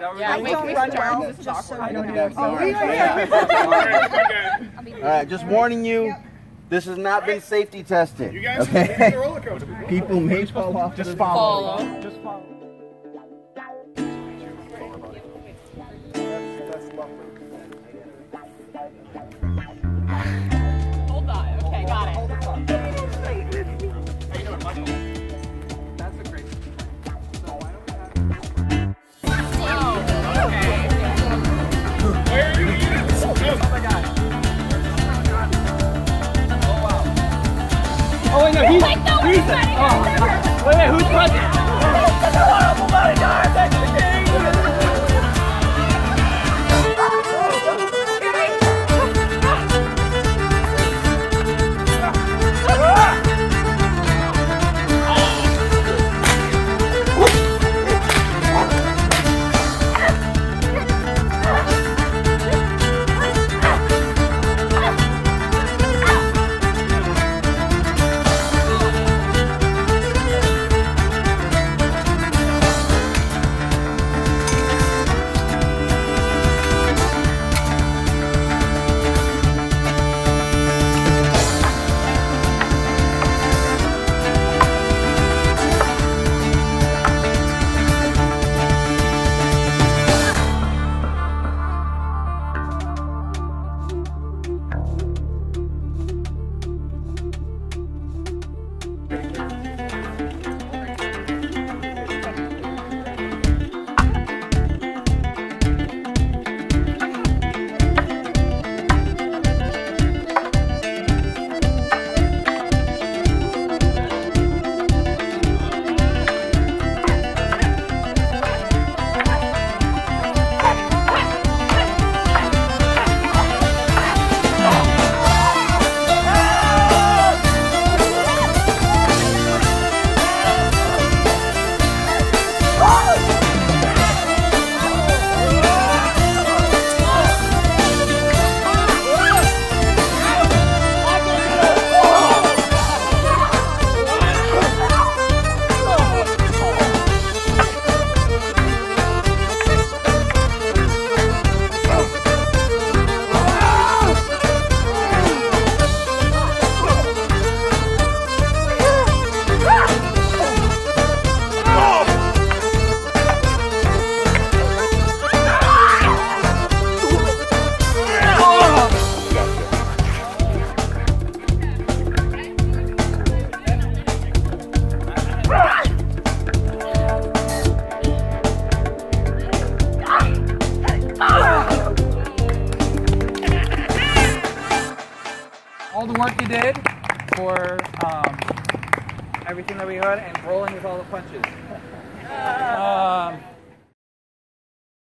Yeah, I don't run start. well. This is Just so awkward. you know. Oh, we All right, just warning you, this has not been safety tested. You guys okay? can the roller coaster. People may fall off. Just the- follow. Follow. Just follow. Hold Oh wait, no, he's. he's oh. Wait, wait, who's president? All the work you did for um, everything that we heard and rolling with all the punches. Um,